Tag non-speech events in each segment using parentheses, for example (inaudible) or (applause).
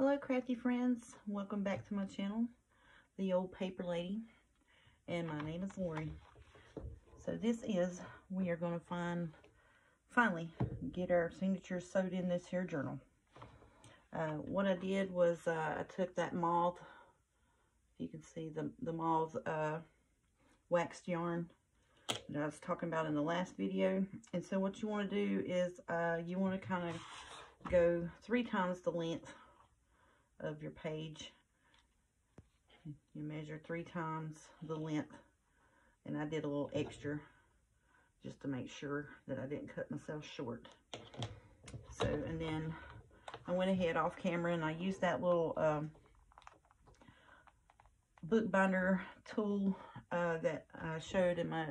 Hello crafty friends, welcome back to my channel, The Old Paper Lady, and my name is Lori. So this is, we are going to find, finally, get our signatures sewed in this here journal. Uh, what I did was uh, I took that mauve, you can see the, the mauve uh, waxed yarn that I was talking about in the last video. And so what you want to do is uh, you want to kind of go three times the length of your page. You measure three times the length. And I did a little extra just to make sure that I didn't cut myself short. So, and then I went ahead off camera and I used that little um, bookbinder tool uh, that I showed in my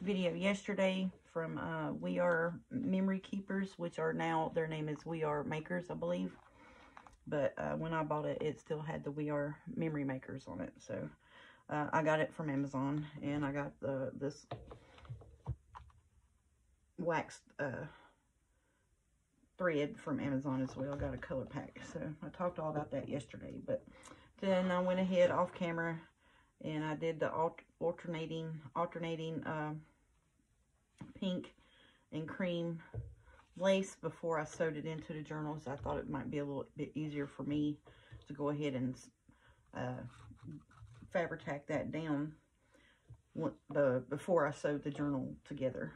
video yesterday from uh, We Are Memory Keepers, which are now, their name is We Are Makers, I believe. But uh, when I bought it, it still had the We Are Memory Makers on it. So uh, I got it from Amazon, and I got the this waxed uh, thread from Amazon as well. Got a color pack. So I talked all about that yesterday. But then I went ahead off camera, and I did the alternating alternating uh, pink and cream lace before I sewed it into the journals. I thought it might be a little bit easier for me to go ahead and uh, fabric that down the before I sewed the journal together.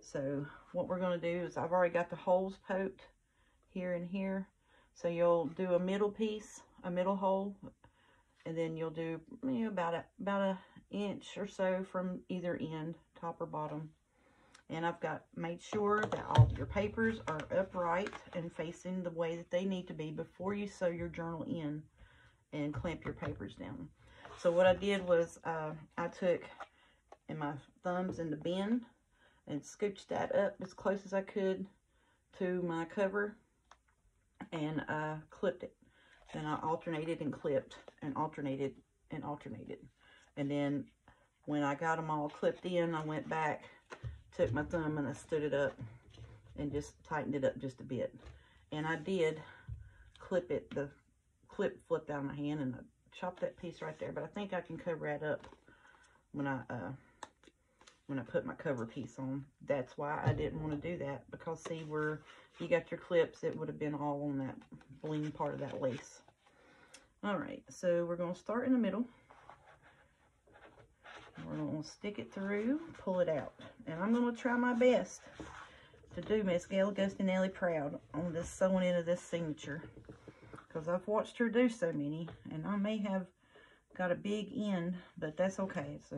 So what we're going to do is I've already got the holes poked here and here. So you'll do a middle piece, a middle hole, and then you'll do you know, about a, about a inch or so from either end, top or bottom. And I've got made sure that all your papers are upright and facing the way that they need to be before you sew your journal in and clamp your papers down. So what I did was uh, I took and my thumbs in the bin and scooched that up as close as I could to my cover and uh, clipped it. Then I alternated and clipped and alternated and alternated. And then when I got them all clipped in, I went back took my thumb and I stood it up and just tightened it up just a bit. And I did clip it, the clip flipped out of my hand and I chopped that piece right there. But I think I can cover that up when I, uh, when I put my cover piece on. That's why I didn't want to do that. Because see where you got your clips, it would have been all on that bling part of that lace. Alright, so we're going to start in the middle. We're going to stick it through, pull it out. And I'm going to try my best to do Miss Gail Nelly proud on this sewing into this signature. Because I've watched her do so many. And I may have got a big end, but that's okay. So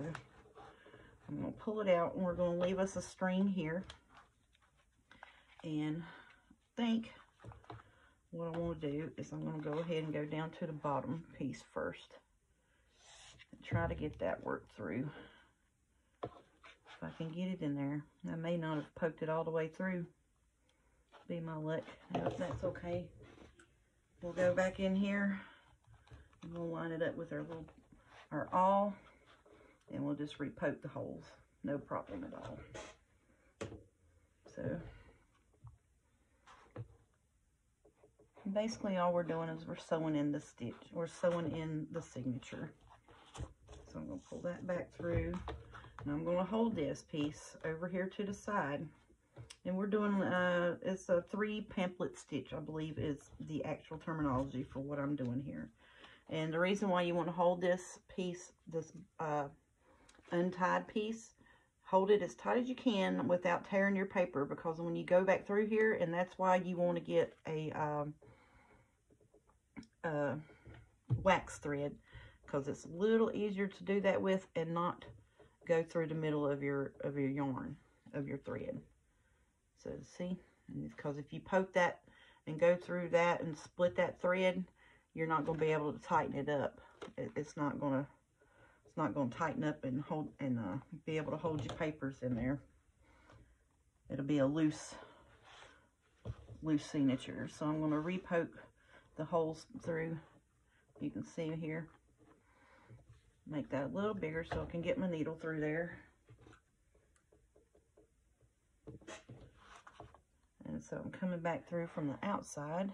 I'm going to pull it out and we're going to leave us a string here. And I think what I want to do is I'm going to go ahead and go down to the bottom piece first try to get that worked through. If I can get it in there. I may not have poked it all the way through. Be my luck. If that's okay. We'll go back in here. And we'll line it up with our little our awl. And we'll just repoke the holes. No problem at all. So basically all we're doing is we're sewing in the stitch. We're sewing in the signature. So I'm going to pull that back through. And I'm going to hold this piece over here to the side. And we're doing, uh, it's a three pamphlet stitch, I believe is the actual terminology for what I'm doing here. And the reason why you want to hold this piece, this uh, untied piece, hold it as tight as you can without tearing your paper because when you go back through here, and that's why you want to get a um, uh, wax thread because it's a little easier to do that with and not go through the middle of your of your yarn of your thread. So see? Because if you poke that and go through that and split that thread you're not going to be able to tighten it up. It, it's not going to it's not going to tighten up and hold and uh, be able to hold your papers in there. It'll be a loose loose signature. So I'm going to repoke the holes through. You can see here make that a little bigger so I can get my needle through there. And so I'm coming back through from the outside.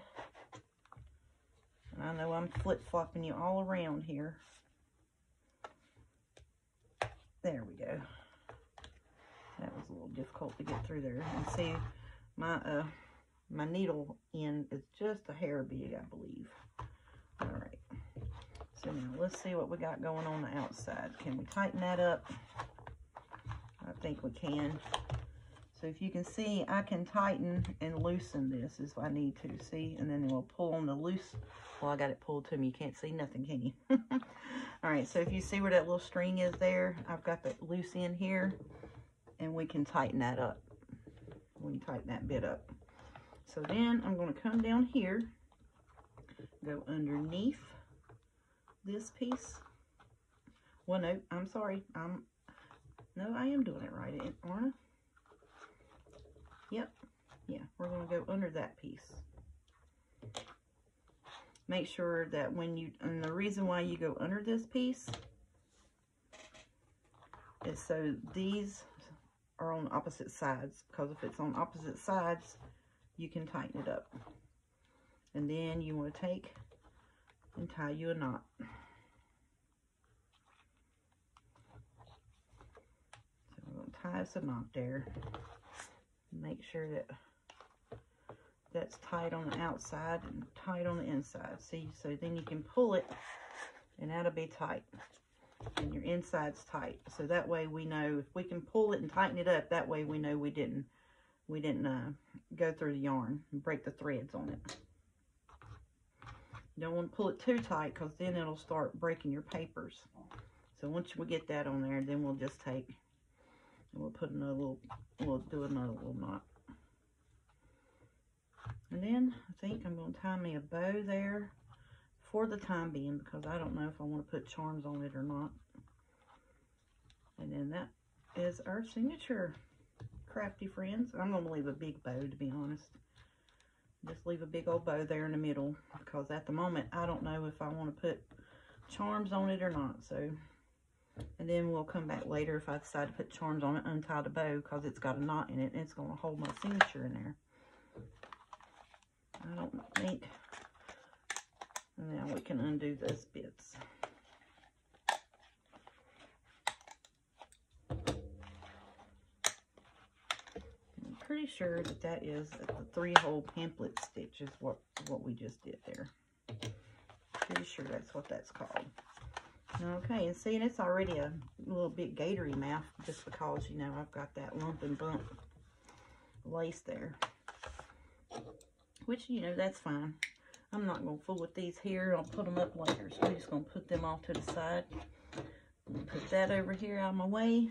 And I know I'm flip-flopping you all around here. There we go. That was a little difficult to get through there. And see, my uh, my needle end is just a hair big, I believe. All right. So now let's see what we got going on the outside. Can we tighten that up? I think we can. So if you can see, I can tighten and loosen this if I need to, see? And then we'll pull on the loose. Well, I got it pulled to me. You can't see nothing, can you? (laughs) All right, so if you see where that little string is there, I've got that loose end here, and we can tighten that up. We can tighten that bit up. So then I'm going to come down here, go underneath this piece. Well, no, I'm sorry. I'm no, I am doing it right, aren't I? Yep. Yeah, we're going to go under that piece. Make sure that when you, and the reason why you go under this piece is so these are on opposite sides. Because if it's on opposite sides, you can tighten it up. And then you want to take and tie you a knot. So we're going to tie us a knot there. Make sure that that's tight on the outside and tight on the inside. See, so then you can pull it and that'll be tight. And your inside's tight. So that way we know if we can pull it and tighten it up, that way we know we didn't we didn't uh, go through the yarn and break the threads on it. Don't want to pull it too tight because then it'll start breaking your papers. So once we get that on there, then we'll just take and we'll put another little, we'll do another little knot. And then I think I'm going to tie me a bow there for the time being because I don't know if I want to put charms on it or not. And then that is our signature crafty friends. I'm going to leave a big bow to be honest. Just leave a big old bow there in the middle because at the moment I don't know if I want to put charms on it or not. So, and then we'll come back later if I decide to put charms on it, untie the bow because it's got a knot in it and it's going to hold my signature in there. I don't think. And now we can undo those bits. Pretty sure that that is the three-hole pamphlet stitch is what, what we just did there. Pretty sure that's what that's called. Okay, and see, it's already a little bit gatory mouth just because, you know, I've got that lump and bump lace there. Which, you know, that's fine. I'm not going to fool with these here. I'll put them up later. So I'm just going to put them off to the side. Put that over here out of my way.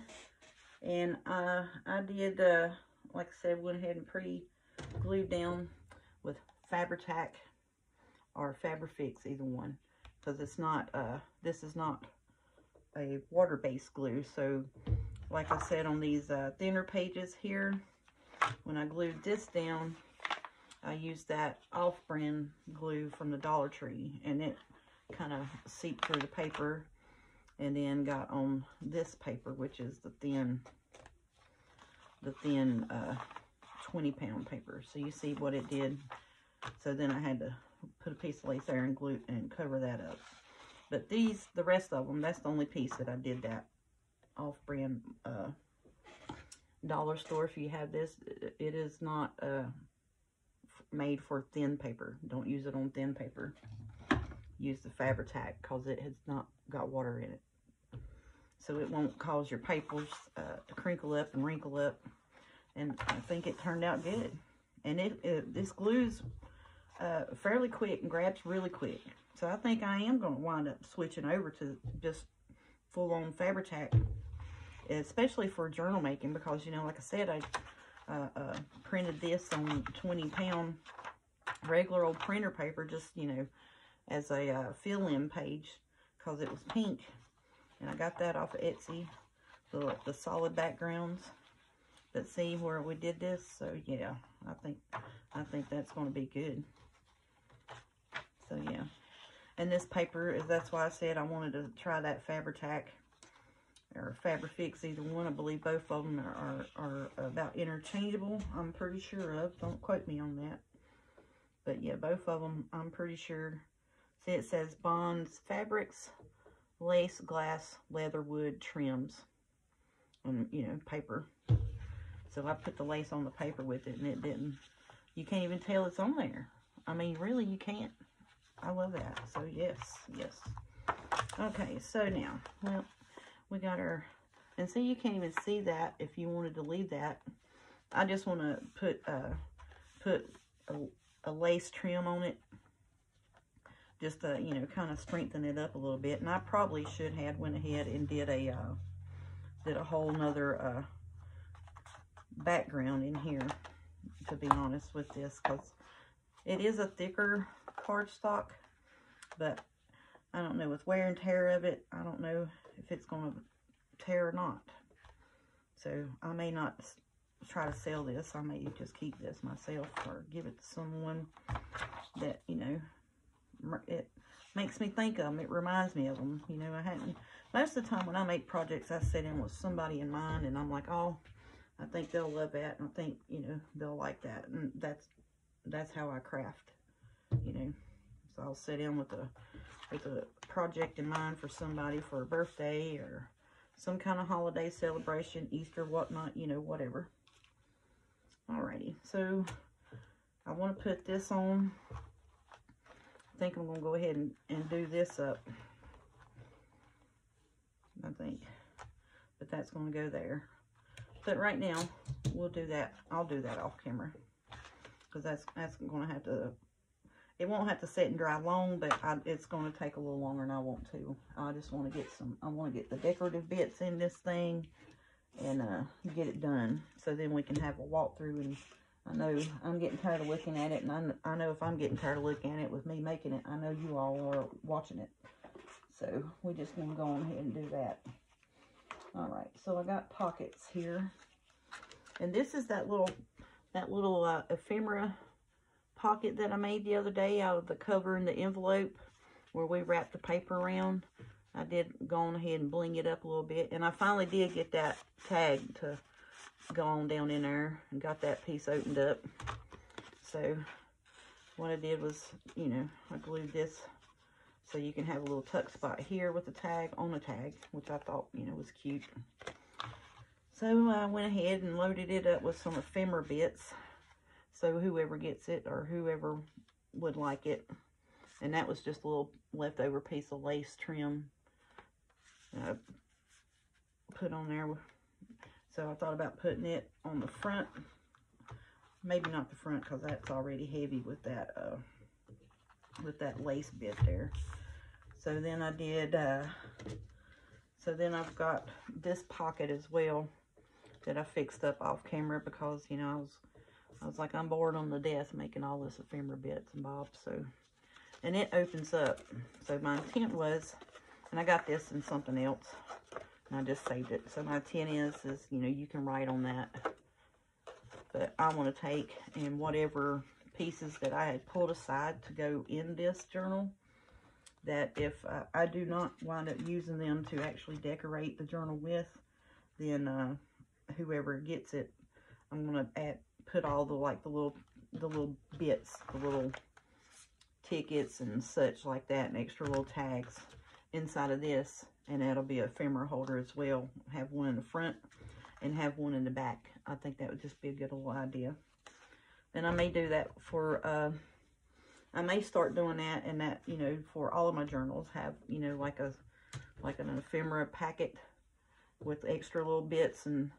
And uh, I did, uh, like I said, went ahead and pre-glued down with Fabri-Tac or Fabri-Fix, either one. Because it's not, uh, this is not a water-based glue. So, like I said on these uh, thinner pages here, when I glued this down, I used that off-brand glue from the Dollar Tree, and it kind of seeped through the paper, and then got on this paper, which is the thin, the thin uh, 20 pound paper. So you see what it did. So then I had to put a piece of lace there and glue and cover that up. But these, the rest of them, that's the only piece that I did that off-brand uh, dollar store. If you have this, it is not uh, made for thin paper. Don't use it on thin paper. Use the Fabri-Tac because it has not got water in it. So it won't cause your papers uh, to crinkle up and wrinkle up. And I think it turned out good. And it, it this glues uh, fairly quick and grabs really quick. So I think I am going to wind up switching over to just full-on Fabri-Tac, especially for journal making because, you know, like I said, I uh, uh, printed this on 20 pound regular old printer paper, just, you know, as a uh, fill-in page because it was pink. And I got that off of Etsy, the, the solid backgrounds. But see where we did this, so yeah, I think I think that's going to be good. So yeah, and this paper is that's why I said I wanted to try that Fabri-Tac or Fabri-Fix, either one. I believe both of them are, are, are, about interchangeable, I'm pretty sure of. Don't quote me on that. But yeah, both of them, I'm pretty sure. See, it says Bonds Fabrics, Lace, Glass, Leather, Wood, Trims, and, you know, paper. So I put the lace on the paper with it, and it didn't, you can't even tell it's on there. I mean, really, you can't. I love that. So, yes, yes. Okay, so now, well, we got our, and see, you can't even see that if you wanted to leave that. I just want to put, uh, put a, a lace trim on it just to, you know, kind of strengthen it up a little bit. And I probably should have went ahead and did a, uh, did a whole nother, uh, background in here, to be honest with this, because it is a thicker cardstock, but I don't know, with wear and tear of it, I don't know if it's going to tear or not. So I may not try to sell this. I may just keep this myself or give it to someone that, you know, it makes me think of them. It reminds me of them. You know, I hadn't, most of the time when I make projects, I sit in with somebody in mind and I'm like, oh, I think they'll love that. And I think, you know, they'll like that. And that's, that's how I craft, you know. So I'll sit in with a, with a project in mind for somebody for a birthday or some kind of holiday celebration, Easter, whatnot, you know, whatever. Alrighty, so I want to put this on I think I'm going to go ahead and, and do this up. I think. But that's going to go there. But right now, we'll do that. I'll do that off camera. Because that's, that's going to have to... It won't have to sit and dry long, but I, it's going to take a little longer than I want to. I just want to get some... I want to get the decorative bits in this thing and uh, get it done. So then we can have a walkthrough and I know I'm getting tired of looking at it, and I, I know if I'm getting tired of looking at it with me making it, I know you all are watching it. So we're just going to go on ahead and do that. All right, so I got pockets here. And this is that little, that little uh, ephemera pocket that I made the other day out of the cover and the envelope where we wrapped the paper around. I did go on ahead and bling it up a little bit. And I finally did get that tag to go on down in there and got that piece opened up. So what I did was, you know, I glued this so you can have a little tuck spot here with a tag on a tag, which I thought, you know, was cute. So I went ahead and loaded it up with some ephemera bits. So whoever gets it or whoever would like it. And that was just a little leftover piece of lace trim. I put on there so I thought about putting it on the front. Maybe not the front because that's already heavy with that uh, with that lace bit there. So then I did, uh, so then I've got this pocket as well that I fixed up off camera because, you know, I was, I was like, I'm bored on the desk making all this ephemera bits and bobs. So, and it opens up. So my intent was, and I got this and something else. and I just saved it. So my 10 is, is, you know, you can write on that. But I want to take and whatever pieces that I had pulled aside to go in this journal, that if uh, I do not wind up using them to actually decorate the journal with, then uh, whoever gets it, I'm going to add, put all the, like, the little, the little bits, the little tickets and such like that, and extra little tags inside of this and that'll be a ephemera holder as well. Have one in the front and have one in the back. I think that would just be a good little idea. And I may do that for, uh, I may start doing that and that, you know, for all of my journals, have, you know, like a, like an ephemera packet with extra little bits and,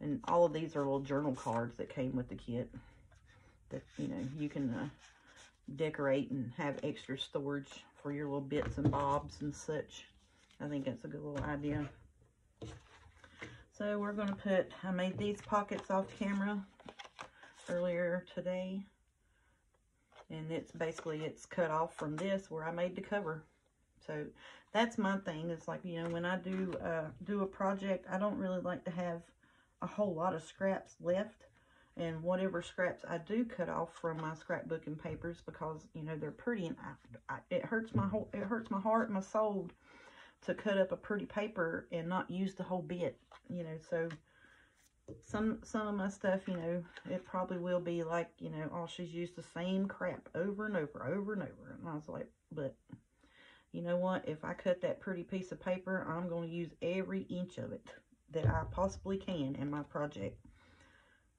and all of these are little journal cards that came with the kit that, you know, you can uh, decorate and have extra storage for your little bits and bobs and such. I think that's a good little idea. So we're going to put, I made these pockets off camera earlier today. And it's basically, it's cut off from this where I made the cover. So that's my thing. It's like, you know, when I do, uh, do a project, I don't really like to have a whole lot of scraps left. And whatever scraps I do cut off from my scrapbooking papers because, you know, they're pretty and I, I, it hurts my whole, it hurts my heart, my soul to cut up a pretty paper and not use the whole bit, you know, so some some of my stuff, you know, it probably will be like, you know, oh, she's used the same crap over and over, over and over. And I was like, but you know what? If I cut that pretty piece of paper, I'm going to use every inch of it that I possibly can in my project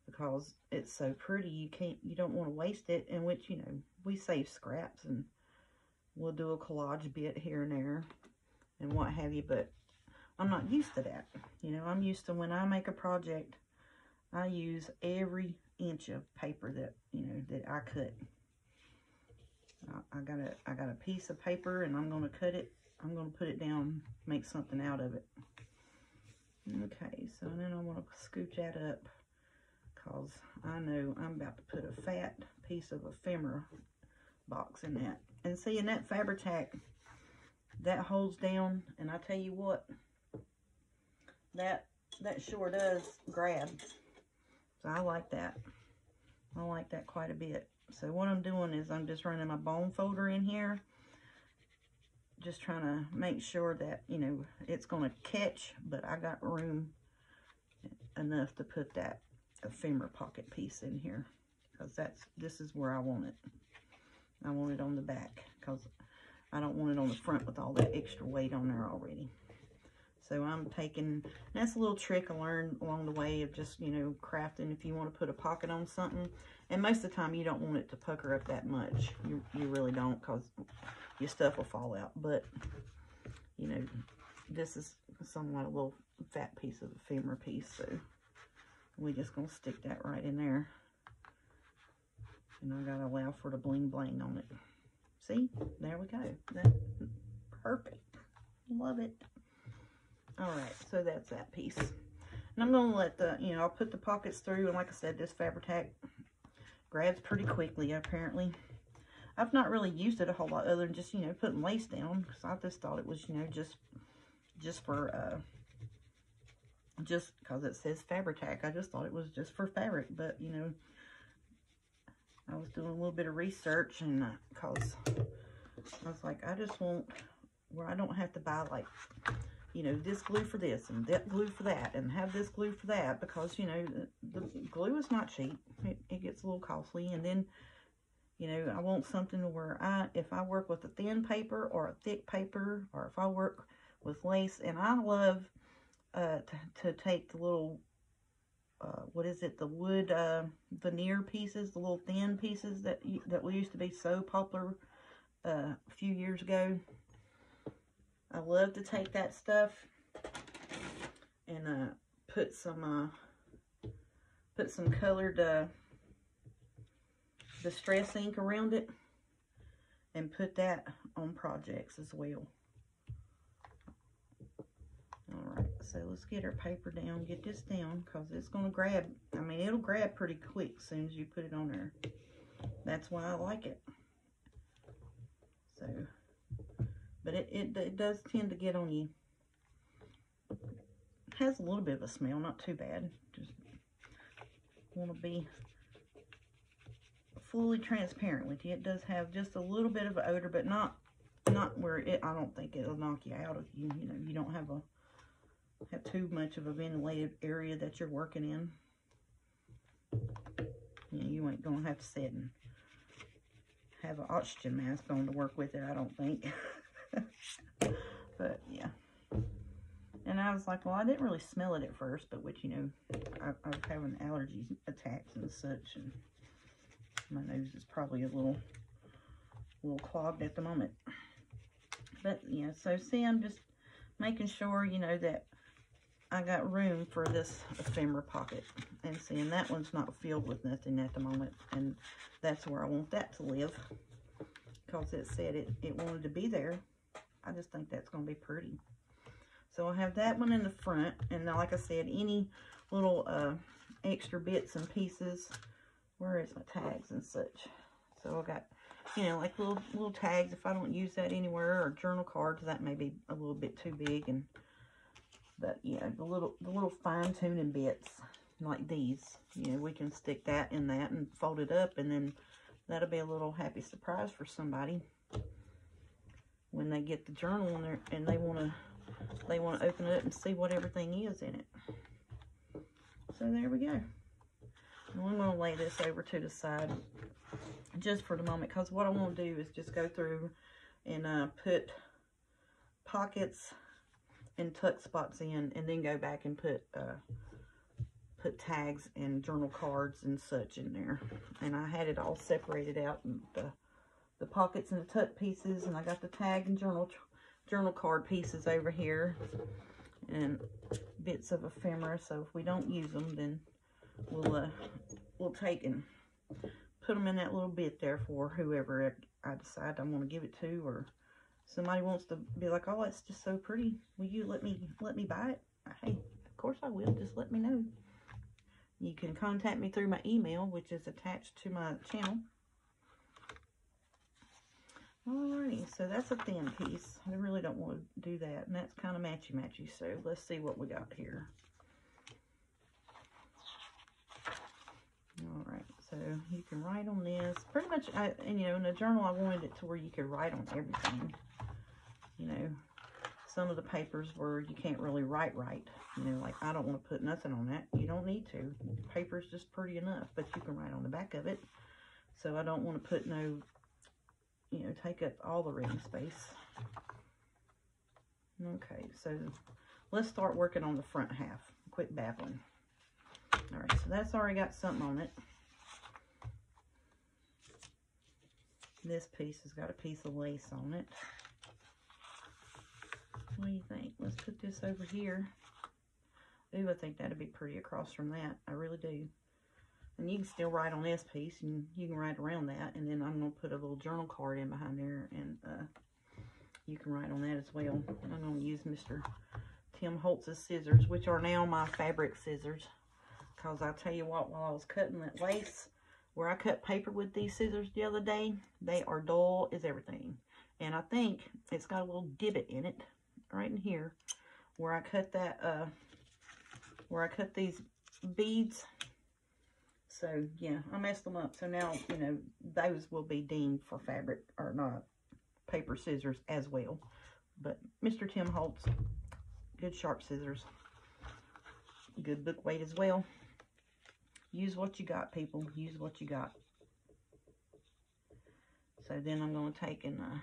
because it's so pretty. You can't, you don't want to waste it. In which, you know, we save scraps and we'll do a collage bit here and there and what have you. But I'm not used to that. You know, I'm used to when I make a project, I use every inch of paper that, you know, that I cut. I, got a I got a piece of paper and I'm going to cut it. I'm going to put it down, make something out of it. Okay, so then I want to scooch that up because I know I'm about to put a fat piece of ephemera box in that. And see, in that Fabri-Tac, that holds down, and I tell you what, that that sure does grab. So I like that. I like that quite a bit. So what I'm doing is I'm just running my bone folder in here. Just trying to make sure that, you know, it's going to catch, but I got room enough to put that ephemera pocket piece in here. Because that's, this is where I want it. I want it on the back because I don't want it on the front with all that extra weight on there already. So I'm taking, that's a little trick I learned along the way of just, you know, crafting if you want to put a pocket on something. And most of the time you don't want it to pucker up that much. You, you really don't because your stuff will fall out. But, you know, this is somewhat a little fat piece of ephemera piece. So we're just going to stick that right in there. And I got to allow for the bling bling on it. See? There we go. That, perfect. Love it. All right, so that's that piece. And I'm going to let the, you know, I'll put the pockets through. And like I said, this Fabri-Tac grabs pretty quickly, apparently. I've not really used it a whole lot other than just, you know, putting lace down. Because I just thought it was, you know, just, just for, uh, just because it says Fabri-Tac. I just thought it was just for fabric. But, you know, I was doing a little bit of research and because uh, I was like, I just want where I don't have to buy like you know, this glue for this and that glue for that and have this glue for that because, you know, the, the glue is not cheap. It, it, gets a little costly. And then, you know, I want something where I, if I work with a thin paper or a thick paper or if I work with lace, and I love uh, to, take the little, uh, what is it, the wood uh, veneer pieces, the little thin pieces that, that we used to be so popular uh, a few years ago I love to take that stuff and uh, put some uh, put some colored uh, distress ink around it and put that on projects as well. Alright, so let's get our paper down, get this down, because it's going to grab, I mean, it'll grab pretty quick as soon as you put it on there. That's why I like it. So, but it, it, it does tend to get on you. It has a little bit of a smell, not too bad. Just want to be fully transparent with you. It does have just a little bit of odor, but not not where it. I don't think it'll knock you out you you know you don't have a have too much of a ventilated area that you're working in. You, know, you ain't gonna have to sit and have an oxygen mask on to work with it. I don't think. (laughs) (laughs) but yeah. And I was like, well, I didn't really smell it at first, but which, you know, I, I was having allergy attacks and such, and my nose is probably a little, little clogged at the moment. But, yeah, so see, I'm just making sure, you know, that I got room for this ephemera pocket. And see, and that one's not filled with nothing at the moment, and that's where I want that to live. Because it said it, it wanted to be there. I just think that's going to be pretty. So I'll have that one in the front. And now, like I said, any little uh, extra bits and pieces. Where is my tags and such? So I got, you know, like little little tags. If I don't use that anywhere, or journal cards, that may be a little bit too big. And but you know, the little the little fine tuning bits like these, you know, we can stick that in that and fold it up, and then that'll be a little happy surprise for somebody when they get the journal in there and they want to they want to open it up and see what everything is in it. So there we go. And I'm going to lay this over to the side just for the moment because what I want to do is just go through and uh, put pockets and tuck spots in and then go back and put uh, put tags and journal cards and such in there. And I had it all separated out in the, the pockets and the tuck pieces and I got the tag and journal journal card pieces over here and bits of ephemera. So if we don't use them, then we'll uh, we'll take and put them in that little bit there for whoever I decide I'm going to give it to or somebody wants to be like, oh, it's just so pretty. Will you let me let me buy it? Hey, of course I will. Just let me know. You can contact me through my email, which is attached to my channel. Alrighty, so that's a thin piece. I really don't want to do that. And that's kind of matchy-matchy. So let's see what we got here. Alright, so you can write on this. Pretty much, I, and you know, in the journal I wanted it to where you could write on everything. You know, some of the papers where you can't really write right. You know, like I don't want to put nothing on that. You don't need to. Paper's just pretty enough, but you can write on the back of it. So I don't want to put no, you know, take up all the reading space. Okay, so let's start working on the front half. Quit babbling. All right, so that's already got something on it. This piece has got a piece of lace on it. What do you think? Let's put this over here. Ooh, I think that'd be pretty across from that. I really do. And you can still write on this piece, and you can write around that. And then I'm going to put a little journal card in behind there, and uh, you can write on that as well. I'm going to use Mr. Tim Holtz's scissors, which are now my fabric scissors. Because I tell you what, while I was cutting that lace, where I cut paper with these scissors the other day, they are dull as everything. And I think it's got a little divot in it right in here where I cut that, uh, where I cut these beads. So, yeah, I messed them up. So now, you know, those will be deemed for fabric or not paper scissors as well. But Mr. Tim Holtz, good sharp scissors. Good book weight as well. Use what you got, people. Use what you got. So then I'm going to take and uh,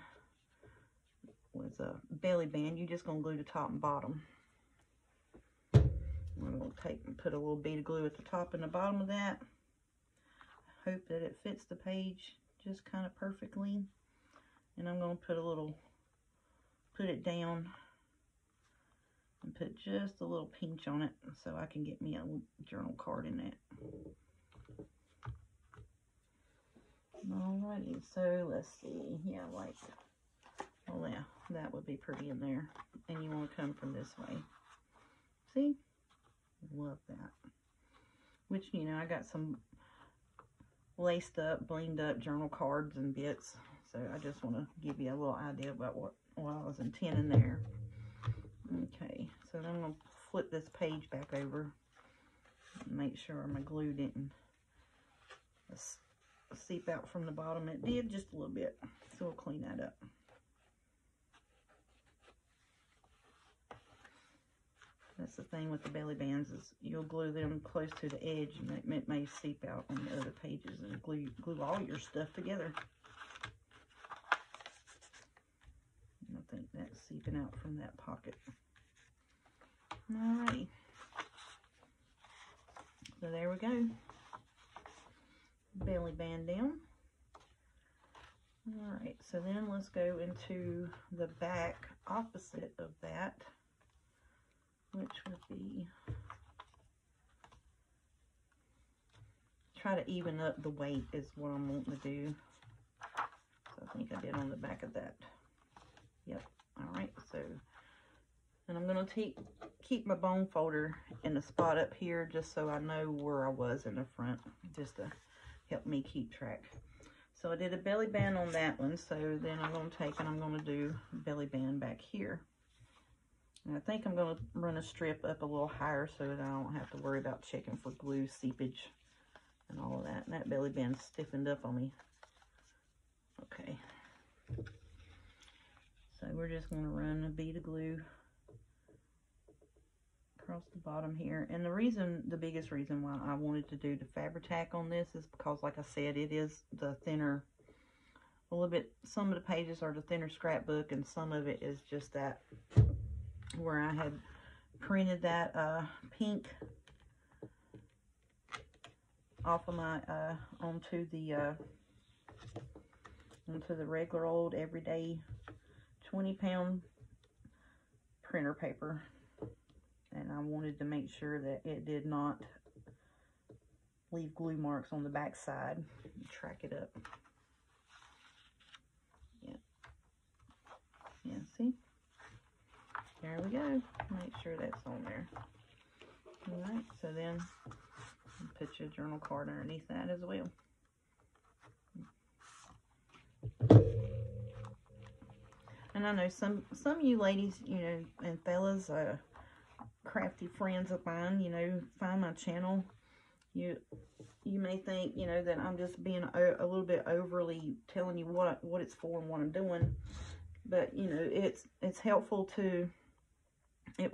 was a belly band. You're just going to glue the top and bottom. I'm going to take and put a little bead of glue at the top and the bottom of that. Hope that it fits the page just kind of perfectly. And I'm going to put a little, put it down and put just a little pinch on it so I can get me a journal card in it. Alrighty, so let's see. Yeah, like, oh yeah, that would be pretty in there. And you want to come from this way. See? Love that. Which, you know, I got some laced up, blinged up journal cards and bits. So I just want to give you a little idea about what, what I was intending there. Okay, so then I'm going to flip this page back over. Make sure my glue didn't seep out from the bottom. It did just a little bit. So we'll clean that up. That's the thing with the belly bands is you'll glue them close to the edge and it, it may seep out on the other pages and glue, glue all your stuff together. I think that's seeping out from that pocket. Alrighty. So there we go. Belly band down. Alright, so then let's go into the back opposite of that which would be try to even up the weight is what I'm wanting to do. So I think I did on the back of that. Yep. All right. So, and I'm going to keep keep my bone folder in the spot up here just so I know where I was in the front, just to help me keep track. So I did a belly band on that one. So then I'm going to take and I'm going to do belly band back here. And I think I'm going to run a strip up a little higher so that I don't have to worry about checking for glue seepage and all of that. And that belly band stiffened up on me. Okay. So we're just going to run a bead of glue across the bottom here. And the reason, the biggest reason why I wanted to do the Fabri-Tac on this is because, like I said, it is the thinner a little bit, some of the pages are the thinner scrapbook and some of it is just that where I had printed that uh, pink off of my, uh, onto the, uh, onto the regular old everyday 20 pound printer paper. And I wanted to make sure that it did not leave glue marks on the back side. Track it up. Yeah. Yeah, see? There we go. Make sure that's on there. Alright, so then put your journal card underneath that as well. And I know some some of you ladies, you know, and fellas, uh, crafty friends of mine, you know, find my channel. You you may think, you know, that I'm just being a, a little bit overly telling you what what it's for and what I'm doing. But, you know, it's it's helpful to it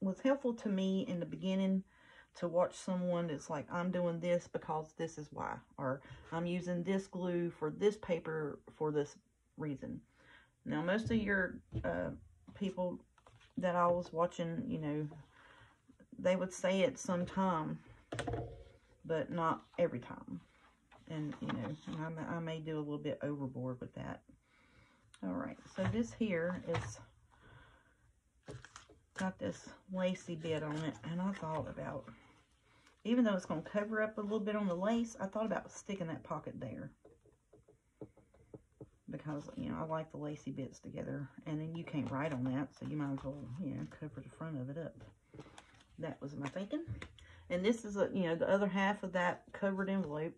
was helpful to me in the beginning to watch someone that's like, I'm doing this because this is why. Or I'm using this glue for this paper for this reason. Now, most of your uh, people that I was watching, you know, they would say it sometime, but not every time. And, you know, I, I may do a little bit overboard with that. All right, so this here is got this lacy bit on it, and I thought about, even though it's going to cover up a little bit on the lace, I thought about sticking that pocket there. Because, you know, I like the lacy bits together, and then you can't write on that, so you might as well, you know, cover the front of it up. That was my thinking. And this is, a, you know, the other half of that covered envelope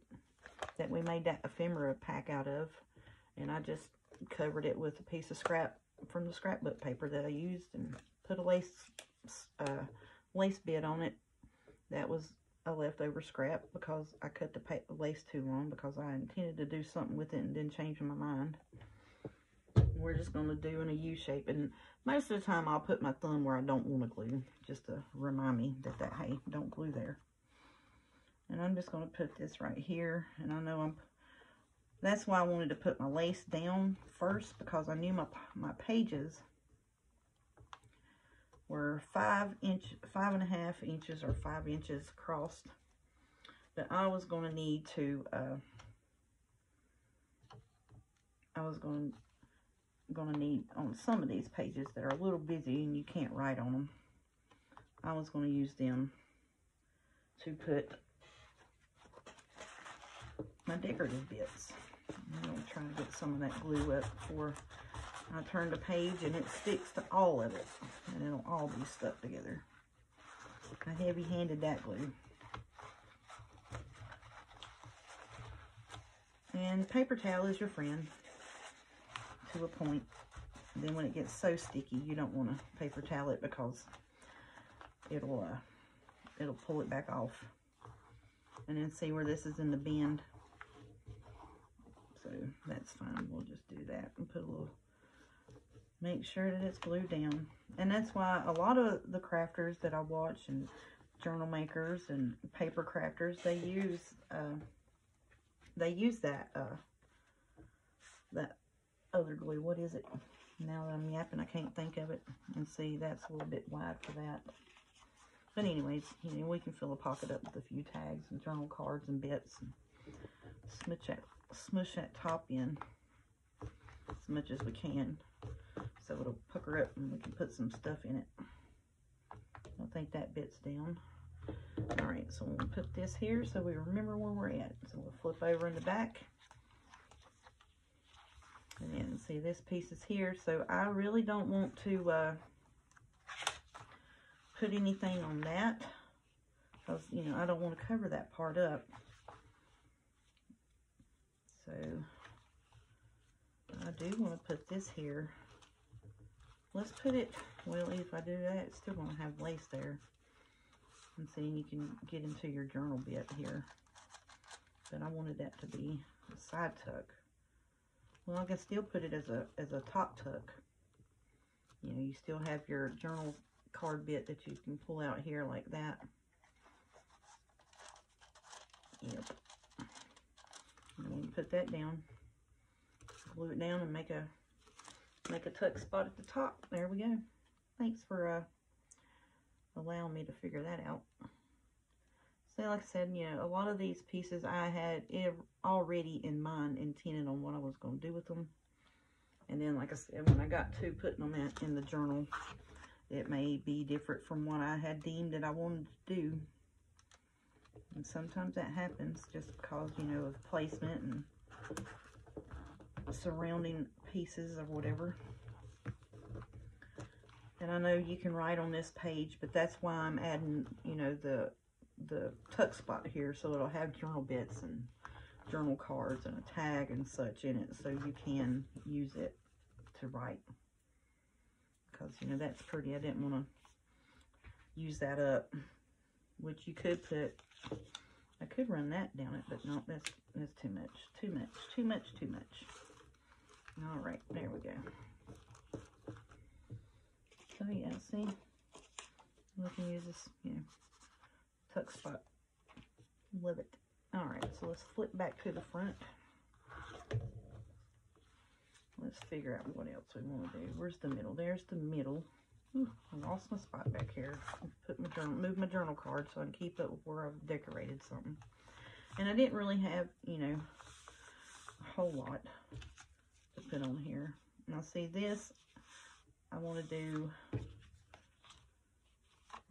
that we made that ephemera pack out of. And I just covered it with a piece of scrap from the scrapbook paper that I used and put a lace uh, lace bit on it. That was a leftover scrap because I cut the lace too long because I intended to do something with it and then change my mind. We're just going to do in a U shape. And most of the time I'll put my thumb where I don't want to glue. Just to remind me that, that hey, don't glue there. And I'm just going to put this right here. And I know I'm that's why I wanted to put my lace down first because I knew my, my pages were five inch, five and a half inches or five inches crossed. But I was going to need to, uh, I was going going to need on some of these pages that are a little busy and you can't write on them. I was going to use them to put my decorative bits. I'm going to try to get some of that glue up before I turn the page and it sticks to all of it. And it'll all be stuck together. I heavy-handed that glue. And paper towel is your friend to a point. then when it gets so sticky, you don't want to paper towel it because it'll uh, it'll pull it back off. And then see where this is in the bend so that's fine. We'll just do that and put a little, make sure that it's glued down. And that's why a lot of the crafters that I watch and journal makers and paper crafters, they use, uh, they use that, uh, that other glue. What is it? Now that I'm yapping, I can't think of it. And see, that's a little bit wide for that. But anyways, you know, we can fill a pocket up with a few tags and journal cards and bits and smooch that smush that top in as much as we can so it'll pucker up and we can put some stuff in it. I think that bit's down. All right, so we'll put this here so we remember where we're at. So we'll flip over in the back. And then see this piece is here. So I really don't want to uh, put anything on that because, you know, I don't want to cover that part up. So I do want to put this here. Let's put it, well, if I do that, it's still going to have lace there. And see, you can get into your journal bit here. But I wanted that to be a side tuck. Well, I can still put it as a as a top tuck. You know, you still have your journal card bit that you can pull out here like that. Yep. And then put that down. glue it down and make a make a tuck spot at the top. There we go. Thanks for uh, allowing me to figure that out. So like I said, you know, a lot of these pieces I had already in mind, intended on what I was going to do with them. And then, like I said, when I got to putting them in, in the journal, it may be different from what I had deemed that I wanted to do. And sometimes that happens just because, you know, of placement and surrounding pieces or whatever. And I know you can write on this page, but that's why I'm adding, you know, the the tuck spot here so it'll have journal bits and journal cards and a tag and such in it so you can use it to write. Because you know that's pretty. I didn't want to use that up which you could put I could run that down it but no that's that's too much too much too much too much all right there we go so yeah see we can use this you know tuck spot. Love it. All right, so let's flip back to the front. Let's figure out what else we want to do. Where's the middle? There's the middle. Ooh, I lost my spot back here. Put my journal, move my journal card so I can keep it where I've decorated something. And I didn't really have, you know, a whole lot put on here. Now see this, I want to do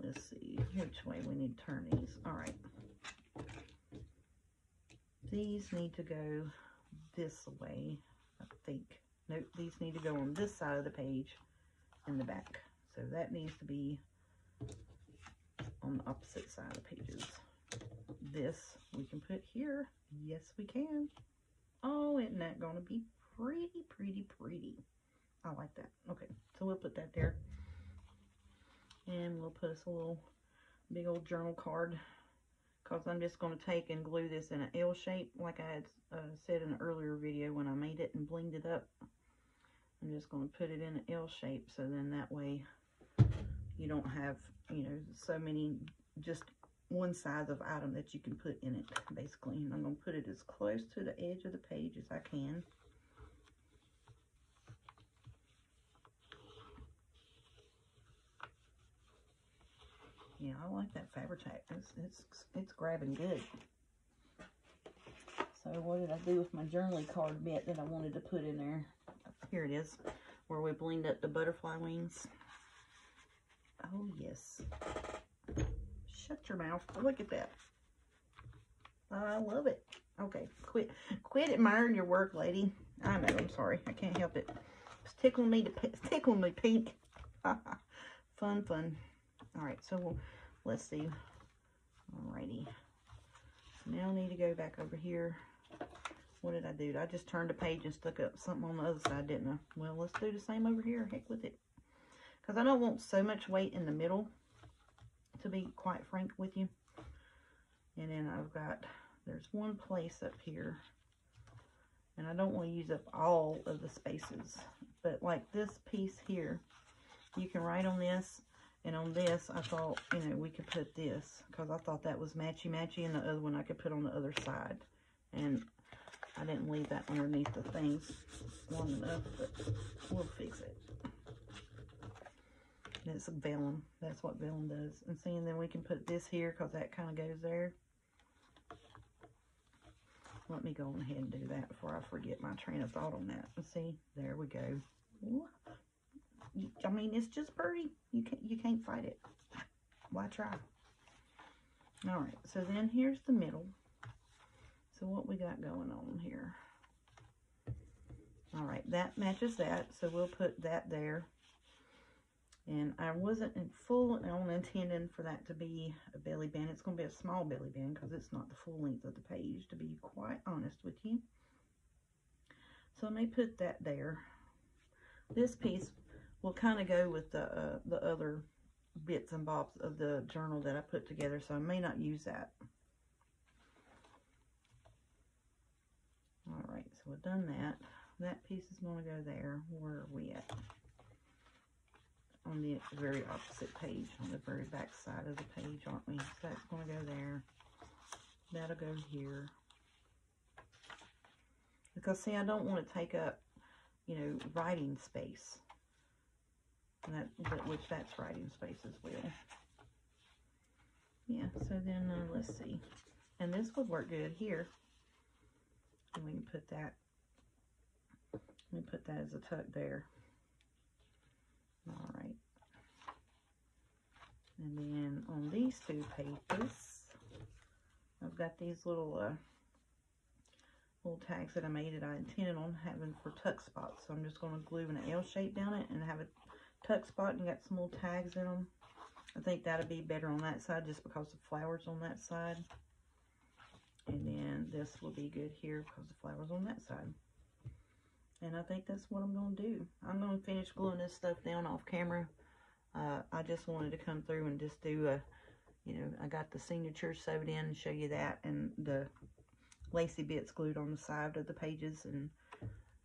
Let's see which way we need to turn these. All right. These need to go this way, I think. Nope, these need to go on this side of the page in the back. So that needs to be on the opposite side of the pages. This we can put here. Yes, we can. Oh, isn't that going to be pretty, pretty, pretty? I like that. Okay, so we'll put that there. And we'll put us a little big old journal card because I'm just going to take and glue this in an L shape like I had uh, said in an earlier video when I made it and blinged it up. I'm just going to put it in an L shape so then that way you don't have, you know, so many, just one size of item that you can put in it, basically. And I'm going to put it as close to the edge of the page as I can. Yeah, I like that Fabri-Tac. It's, it's, it's grabbing good. So what did I do with my journaling card bit that I wanted to put in there? Here it is, where we blend up the butterfly wings. Oh, yes. Shut your mouth. Look at that. I love it. Okay, quit quit admiring your work, lady. I know, I'm sorry. I can't help it. It's tickling me to tickling me pink. (laughs) fun, fun. All right, so let's see. Alrighty. So now I need to go back over here. What did I do? I just turned a page and stuck up something on the other side, didn't I? Well, let's do the same over here. Heck with it. Because I don't want so much weight in the middle, to be quite frank with you. And then I've got, there's one place up here. And I don't want to use up all of the spaces. But like this piece here, you can write on this and on this, I thought, you know, we could put this because I thought that was matchy-matchy and the other one I could put on the other side. And I didn't leave that underneath the things long enough, but we'll fix it. And it's a vellum. That's what vellum does. And seeing then we can put this here because that kind of goes there. Let me go on ahead and do that before I forget my train of thought on that. See, there we go. I mean, it's just pretty. You can't, you can't fight it. Why try? All right, so then here's the middle. So what we got going on here? All right, that matches that, so we'll put that there. And I wasn't in full on intending for that to be a belly band. It's going to be a small belly band because it's not the full length of the page, to be quite honest with you. So let me put that there. This piece will kind of go with the, uh, the other bits and bobs of the journal that I put together, so I may not use that. All right, so we've done that. That piece is going to go there. Where are we at? On the very opposite page, on the very back side of the page, aren't we? So that's going to go there. That'll go here. Because, see, I don't want to take up you know, writing space. That, that which that's writing space as well. Yeah, so then uh, let's see. And this would work good here. And we can put that, let me put that as a tuck there. All right. And then on these two pages, I've got these little uh, little tags that I made that I intended on having for tuck spots. So I'm just going to glue an L shape down it and have a tuck spot and got some little tags in them. I think that'll be better on that side just because the flowers on that side. And then this will be good here because the flowers on that side. And I think that's what I'm going to do. I'm going to finish gluing this stuff down off camera. Uh, I just wanted to come through and just do a, you know, I got the signature sewed in and show you that. And the lacy bits glued on the side of the pages and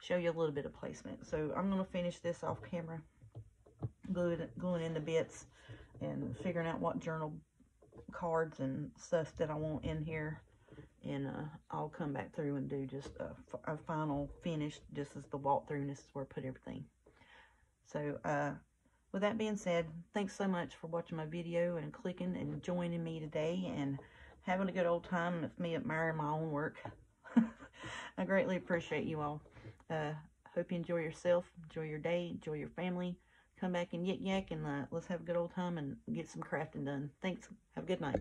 show you a little bit of placement. So I'm going to finish this off camera, gluing, in the bits and figuring out what journal cards and stuff that I want in here and uh, I'll come back through and do just a, a, final finish just as the walkthrough and this is where I put everything. So uh, with that being said, thanks so much for watching my video and clicking and joining me today and having a good old time with me admiring my own work. (laughs) I greatly appreciate you all. Uh, hope you enjoy yourself, enjoy your day, enjoy your family. Come back and yik yak and uh, let's have a good old time and get some crafting done. Thanks. Have a good night.